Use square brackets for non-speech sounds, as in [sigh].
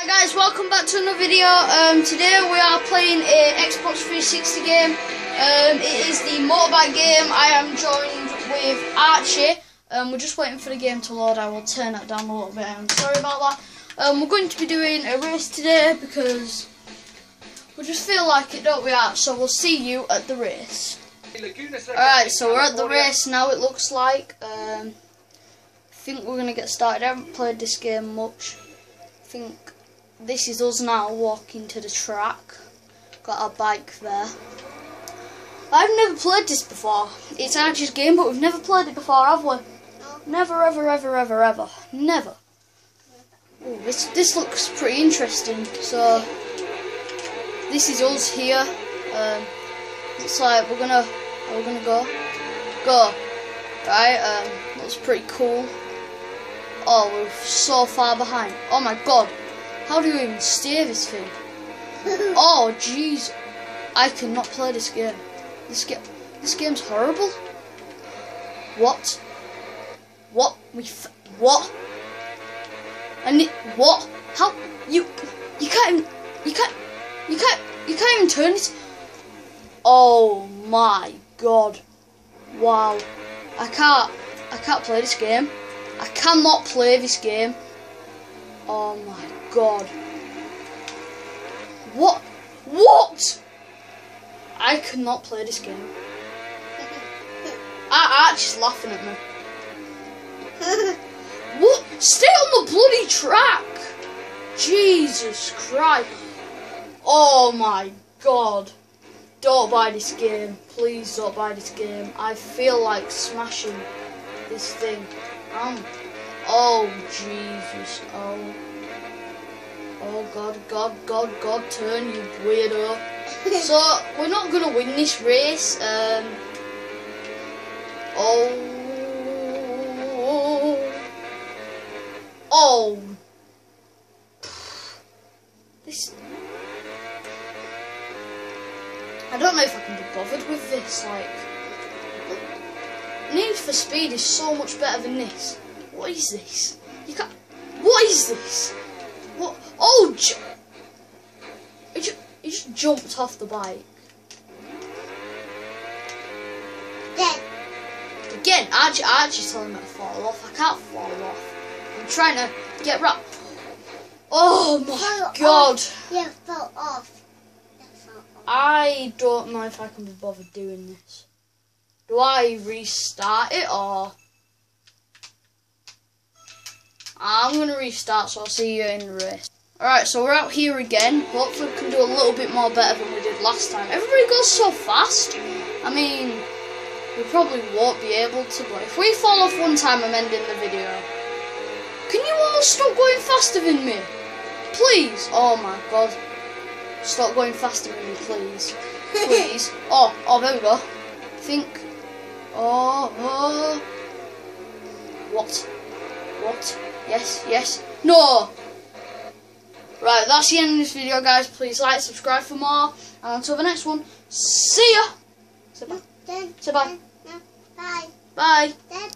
Hi guys, welcome back to another video. Um, today we are playing a Xbox 360 game. Um, it is the motorbike game. I am joined with Archie. Um, we're just waiting for the game to load. I will turn that down a little bit. I'm sorry about that. Um, we're going to be doing a race today because we just feel like it, don't we, Arch? So we'll see you at the race. Alright, so we're at the race now, it looks like. Um, I think we're going to get started. I haven't played this game much. I think this is us now walking to the track. Got our bike there. I've never played this before. It's Archie's game, but we've never played it before, have we? No. Never, ever, ever, ever, ever. Never. Ooh, this this looks pretty interesting. So this is us here. Um, looks like we're gonna we're gonna go go right. Um, pretty cool. Oh, we're so far behind. Oh my god, how do you even steer this thing? [laughs] Oh jeez, I cannot play this game. This game, this game's horrible. What? What? We f what? And it, what? How you you can't even you can't you can't you can't even turn it. Oh my god! Wow! I can't I can't play this game. I cannot play this game. Oh my god! What? What? I cannot play this game. [laughs] I Archie's laughing at me. What? Stay on the bloody track! Jesus Christ! Oh my god! Don't buy this game. Please don't buy this game. I feel like smashing this thing. Um. Oh Jesus! Oh. Oh God! God! God! God! Turn you weirdo! [laughs] so we're not gonna win this race. Um. Oh. Oh. This. I don't know if I can be bothered with this. Like, Need for Speed is so much better than this. What is this? You can't. What is this? What? Oh, ju- he just, he just jumped off the bike. Dead. Again, Archie, Archie's telling me to fall off. I can't fall off. I'm trying to get right. Oh my Fall god. off. Yeah, fell off. Yeah, fell off. I don't know if I can be bothered doing this. Do I restart it or? I'm going to restart, so I'll see you in the race. Alright, so we're out here again. Hopefully we can do a little bit more better than we did last time. Everybody goes so fast. I mean, we probably won't be able to, but if we fall off one time, I'm ending the video. Can you all stop going faster than me? Please. Oh my god. Stop going faster than me, please. Please. [laughs] oh, oh, there we go. Think. Oh, oh. What? What? Yes, yes. No! Right, that's the end of this video, guys. Please like, subscribe for more. And until the next one, see ya! Say bye. Say bye. Bye. Bye.